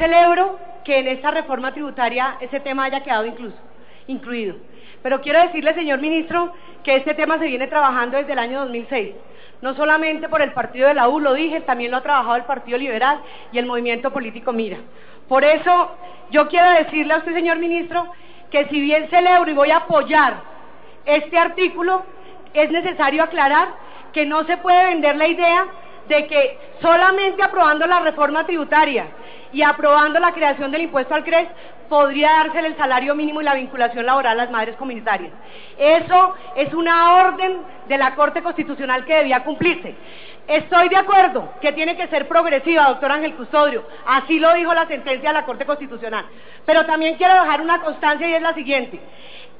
celebro que en esta reforma tributaria ese tema haya quedado incluso, incluido. Pero quiero decirle, señor ministro, que este tema se viene trabajando desde el año 2006. No solamente por el partido de la U, lo dije, también lo ha trabajado el Partido Liberal y el movimiento político Mira. Por eso yo quiero decirle a usted, señor ministro, que si bien celebro y voy a apoyar este artículo, es necesario aclarar que no se puede vender la idea de que solamente aprobando la reforma tributaria y aprobando la creación del impuesto al CRES podría dársele el salario mínimo y la vinculación laboral a las madres comunitarias. Eso es una orden de la Corte Constitucional que debía cumplirse. Estoy de acuerdo que tiene que ser progresiva, doctor Ángel Custodio, así lo dijo la sentencia de la Corte Constitucional. Pero también quiero dejar una constancia y es la siguiente.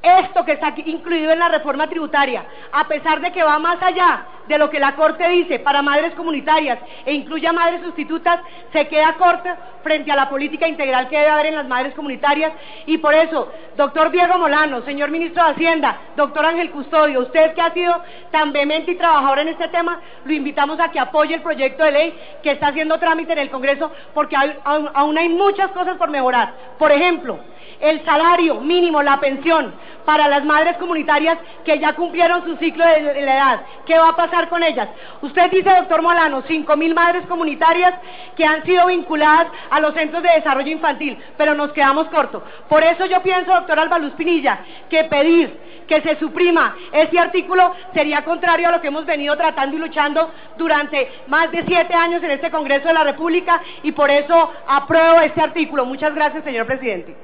Esto que está aquí incluido en la reforma tributaria, a pesar de que va más allá de lo que la Corte dice para madres comunitarias e incluye a madres sustitutas, se queda corta frente a la política integral que debe haber en las madres comunitarias y por eso, doctor Diego Molano, señor ministro de Hacienda, doctor Ángel Custodio, usted que ha sido tan vehemente y trabajador en este tema, lo invitamos a que apoye el proyecto de ley que está haciendo trámite en el Congreso porque aún hay muchas cosas por mejorar. Por ejemplo, el salario mínimo, la pensión para las madres comunitarias que ya cumplieron su ciclo de, la edad. ¿Qué va a pasar con ellas? Usted dice, doctor Molano, cinco mil madres comunitarias que han sido vinculadas a los centros de desarrollo infantil, pero nos quedamos cortos. Por eso yo pienso, doctor Albaluz Pinilla, que pedir que se suprima ese artículo sería contrario a lo que hemos venido tratando y luchando durante más de siete años en este Congreso de la República y por eso apruebo este artículo. Muchas gracias, señor presidente.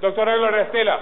Doctora Gloria Estela,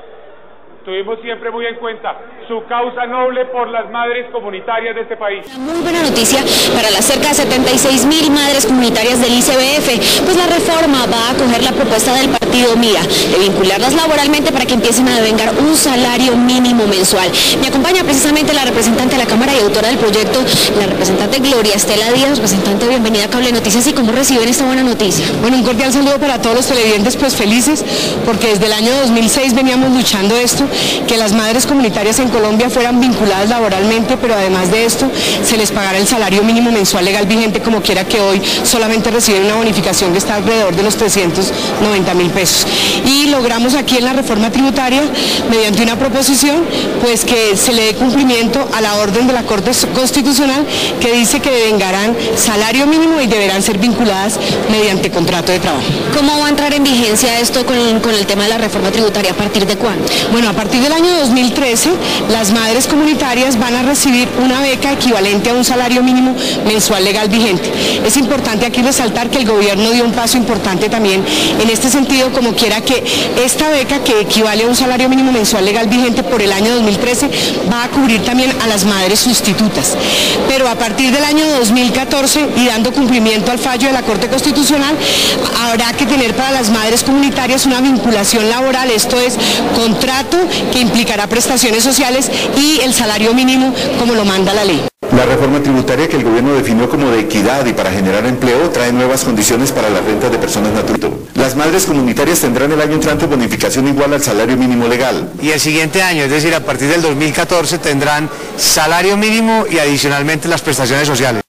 tuvimos siempre muy en cuenta su causa noble por las madres comunitarias de este país. Muy buena noticia para las cerca de 76 mil madres comunitarias del ICBF, pues la reforma va a acoger la propuesta del partido Mira de vincularlas laboralmente para que empiecen a devengar un salario mínimo mensual. Me acompaña precisamente la representante de la Cámara y autora del proyecto, la representante Gloria Estela Díaz. Representante, bienvenida a Cable Noticias y cómo reciben esta buena noticia. Bueno, un cordial saludo para todos los televidentes, pues felices, porque desde el año 2006 veníamos luchando esto, que las madres comunitarias en Colombia fueran vinculadas laboralmente, pero además de esto se les pagara el salario mínimo mensual legal vigente, como quiera que hoy solamente reciben una bonificación que está alrededor de los 390 mil pesos. Y logramos aquí en la reforma tributaria, mediante una proposición, pues que se le dé cumplimiento a la orden de la Corte Constitucional que dice que devengarán salario mínimo y deberán ser vinculadas mediante contrato de trabajo. ¿Cómo va a entrar en vigencia esto con, con el tema de la reforma tributaria? ¿A partir de cuándo? Bueno, a partir del año 2013, las madres comunitarias van a recibir una beca equivalente a un salario mínimo mensual legal vigente. Es importante aquí resaltar que el gobierno dio un paso importante también en este sentido, como quiera que esta beca, que equivale a un salario mínimo mensual legal vigente por el año 2013, va a cubrir también a las madres sustitutas. Pero a partir del año 2014 y dando cumplimiento al fallo de la Corte Constitucional, habrá que tener para las madres comunitarias una vinculación laboral, esto es contrato que implicará prestaciones sociales y el salario mínimo como lo manda la ley. La reforma tributaria que el gobierno definió como de equidad y para generar empleo trae nuevas condiciones para las rentas de personas naturales. Las madres comunitarias tendrán el año entrante bonificación igual al salario mínimo legal. Y el siguiente año, es decir, a partir del 2014, tendrán salario mínimo y adicionalmente las prestaciones sociales.